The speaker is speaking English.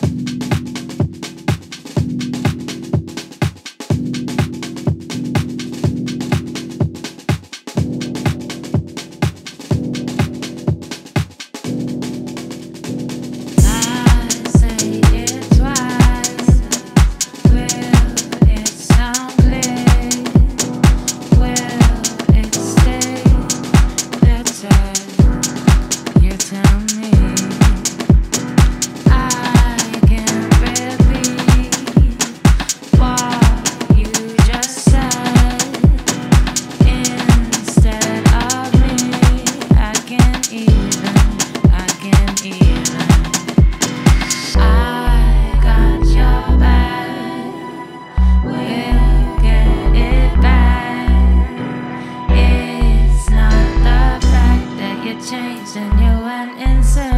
Bye. changed and you went insane.